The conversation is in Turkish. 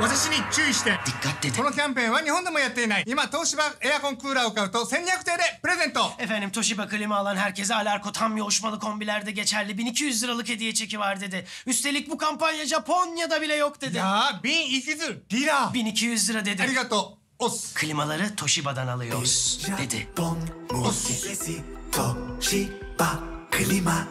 私に注意して。ディカって。このキャンペーンは日本でもやっていない。今、東芝エアコンクーラーを買うと1200円でプレゼント。Efendim, Toshiba klima alan herkese Alarko tam yoğuşmalı kombilerde geçerli 1200 liralık hediye çeki var dedi. Üstelik bu kampanya Japonya'da bile yok dedi. いやー瓶いきずリーダー1200 lira あり dedi. がとうおっす Klimaları Toshiba'dan alıyoruz dedi. Japon musikisi Toshiba klima